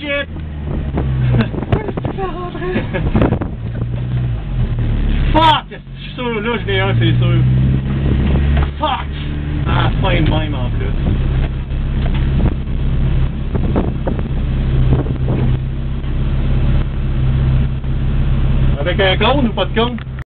ship. Fuck! Je sur là, je n'ai un, c'est sûr. Fuck! Ah, fin de en plus. Avec un cône ou pas de cône?